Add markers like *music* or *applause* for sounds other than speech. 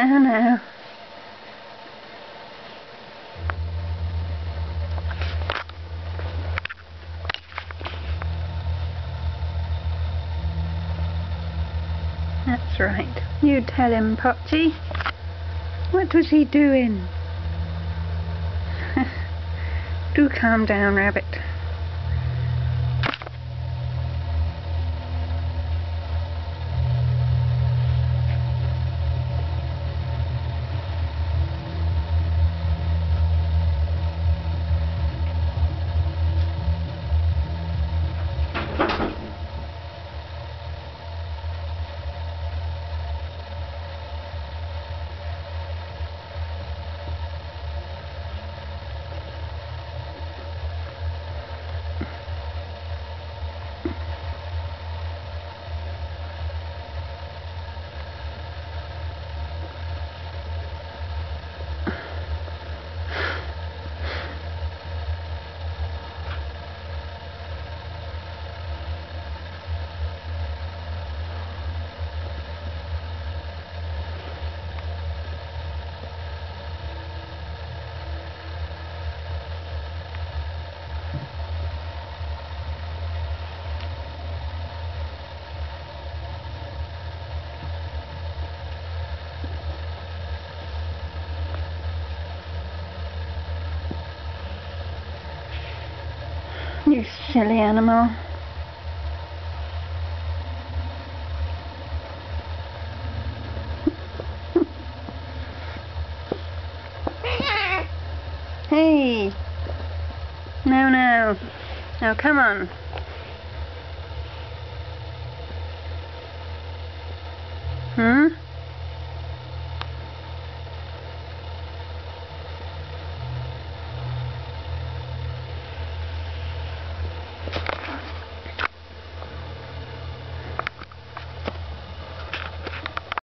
*laughs* That's right. You tell him, Pochi. What was he doing? *laughs* Do calm down, Rabbit. You silly animal. hey! No, no. Now come on. Hmm?